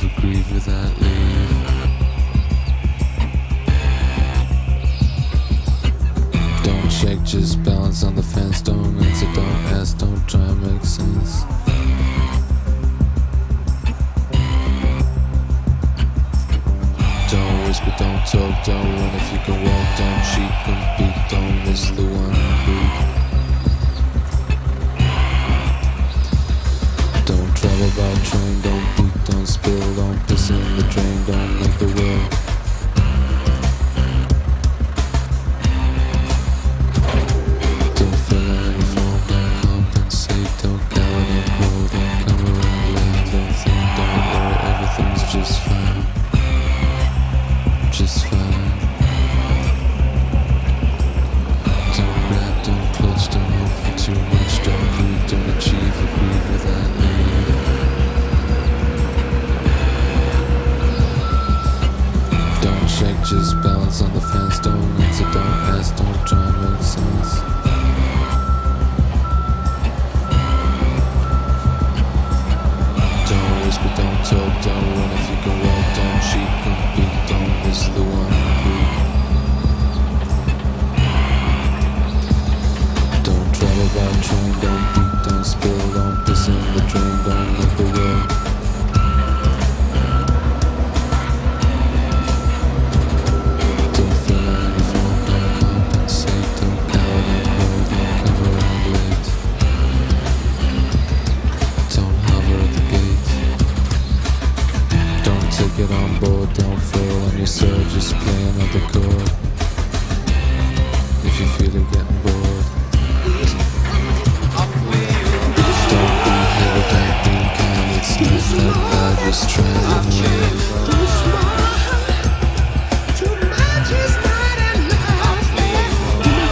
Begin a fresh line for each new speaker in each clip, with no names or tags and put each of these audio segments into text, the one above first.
Don't just balance on the fence. Don't answer, don't ask, don't try to make sense. Don't whisper, don't talk, don't run if you can walk. Don't cheat, don't miss the one beat. Don't travel by train, don't It on board, don't fail on your sword, just play another chord. If you feel it getting bored. Don't be heavy, don't be kind, it's not that bad, just try and.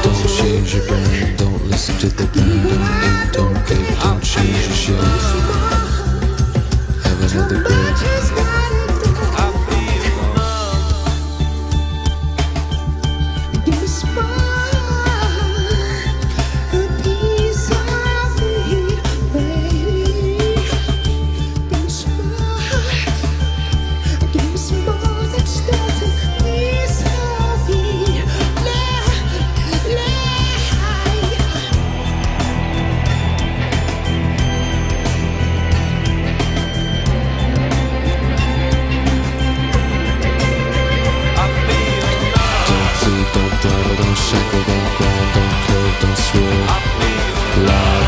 Don't change your brain, don't listen to the band, don't eat, don't cake, don't change your shape. Have another break.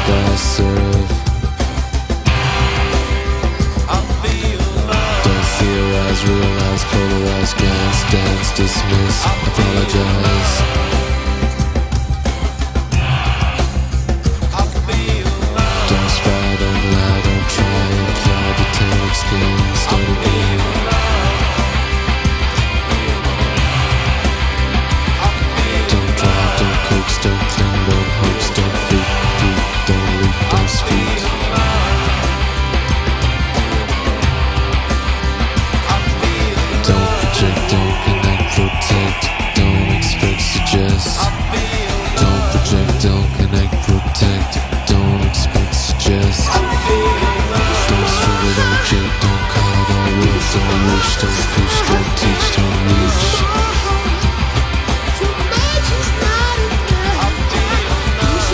Serve. Don't theorize, realize, polarize, glance, dance, dismiss, apologize. Don't spy, don't lie, don't try, imply, detain, explain, don't wait, don't wish, don't teach, don't reach.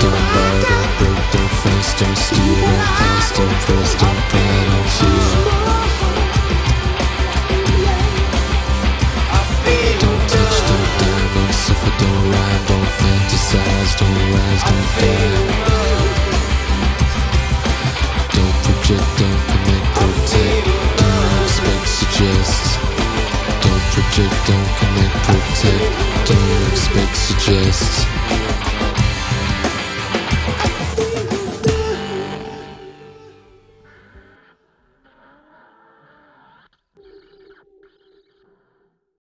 Don't buy, don't break, don't fence, don't steal, don't pass, don't press, don't cry, don't touch, don't die, don't suffer, fantasize, don't rise, don't die. Don't project, don't